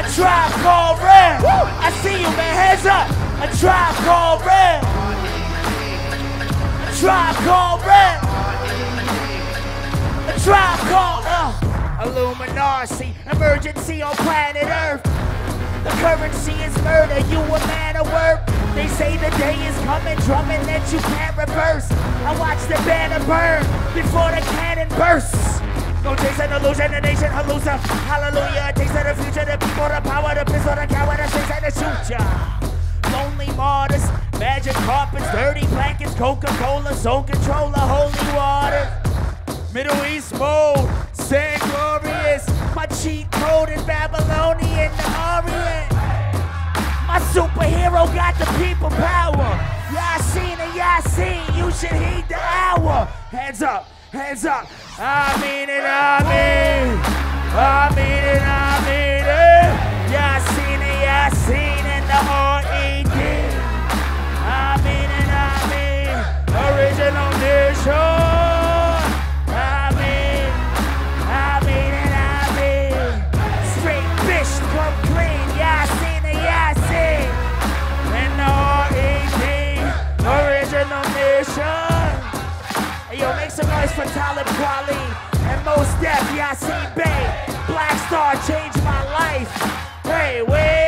A tribe called Red. I see you, man. Hands up. A tribe called Red. A tribe called Red. A tribe called uh, Illuminati. Emergency on planet Earth. The currency is murder. You a man of work. They say the day is coming, drumming that you can't reverse. I watch the banner burn before the cannon bursts. No chase illusion, the nation hallucin. Hallelujah, of the future, people, the power, the the coward, the and the shoot ya. Lonely martyrs, magic carpets, dirty blankets, Coca-Cola, soul controller, holy water. Middle East mode, San glorious. My cheat code in Babylonian the Orient. My superhero got the people power. Yasin and Yasin, you should heed the hour. Hands up, hands up. I mean it, I mean. Surprise for Talib Kweli and Mos Def Yasiin Bey. Black Star changed my life. Hey, wait.